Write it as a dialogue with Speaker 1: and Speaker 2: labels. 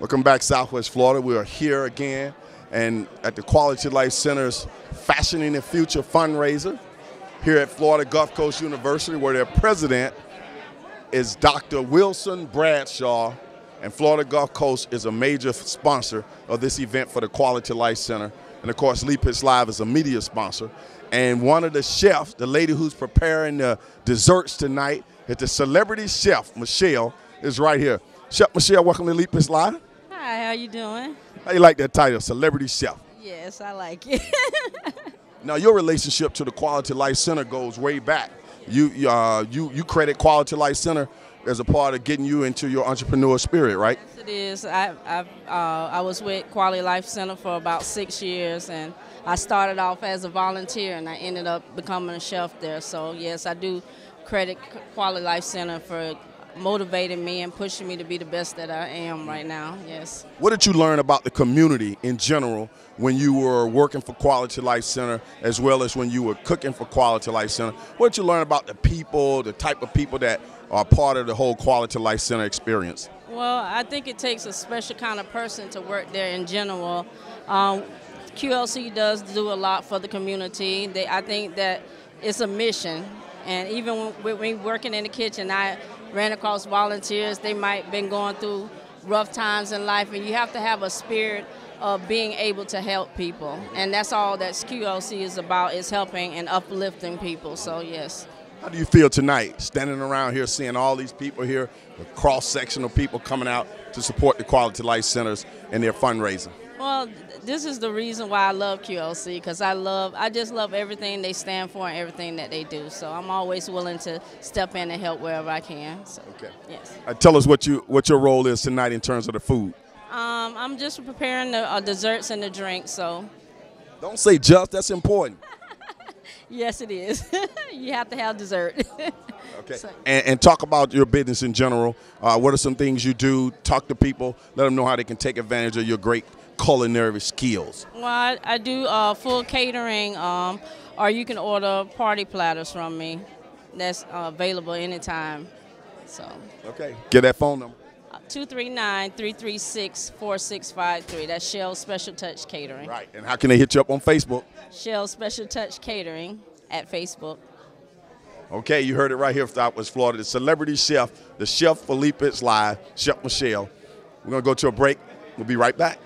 Speaker 1: Welcome back, Southwest Florida. We are here again and at the Quality Life Center's Fashioning the Future fundraiser here at Florida Gulf Coast University, where their president is Dr. Wilson Bradshaw, and Florida Gulf Coast is a major sponsor of this event for the Quality Life Center. And of course, Lee Pitts Live is a media sponsor. And one of the chefs, the lady who's preparing the desserts tonight, is the celebrity chef, Michelle, is right here. Chef Michelle, welcome to Pitts Live.
Speaker 2: How you doing?
Speaker 1: How you like that title, celebrity chef?
Speaker 2: Yes, I like it.
Speaker 1: now, your relationship to the Quality Life Center goes way back. You, uh, you, you credit Quality Life Center as a part of getting you into your entrepreneur spirit, right?
Speaker 2: Yes, it is. I, I, uh, I was with Quality Life Center for about six years, and I started off as a volunteer, and I ended up becoming a chef there. So yes, I do credit Quality Life Center for motivating me and pushing me to be the best that I am right now. Yes.
Speaker 1: What did you learn about the community in general when you were working for Quality Life Center, as well as when you were cooking for Quality Life Center? What did you learn about the people, the type of people that are part of the whole Quality Life Center experience?
Speaker 2: Well, I think it takes a special kind of person to work there in general. Um, QLC does do a lot for the community. They, I think that it's a mission. And even when we're working in the kitchen, I ran across volunteers. They might been going through rough times in life, and you have to have a spirit of being able to help people. And that's all that QLC is about, is helping and uplifting people. So, yes.
Speaker 1: How do you feel tonight, standing around here, seeing all these people here, the cross-section of people coming out to support the Quality Life Centers and their fundraising?
Speaker 2: Well, this is the reason why I love QLC because I love, I just love everything they stand for and everything that they do. So I'm always willing to step in and help wherever I can. So,
Speaker 1: okay.
Speaker 2: Yes.
Speaker 1: Uh, tell us what you what your role is tonight in terms of the food.
Speaker 2: Um, I'm just preparing the uh, desserts and the drinks. So.
Speaker 1: Don't say just. That's important.
Speaker 2: yes, it is. you have to have dessert.
Speaker 1: Okay. And, and, talk about your business in general. Uh, what are some things you do? Talk to people. Let them know how they can take advantage of your great culinary skills?
Speaker 2: Well, I, I do uh, full catering, um, or you can order party platters from me. That's uh, available anytime. So.
Speaker 1: Okay. Get that phone number.
Speaker 2: 239-336-4653. That's Shell Special Touch Catering.
Speaker 1: Right. And how can they hit you up on Facebook?
Speaker 2: Shell Special Touch Catering at Facebook.
Speaker 1: Okay, you heard it right here from Southwest Florida. The celebrity chef, the chef Felipe Live, Chef Michelle. We're going to go to a break. We'll be right back.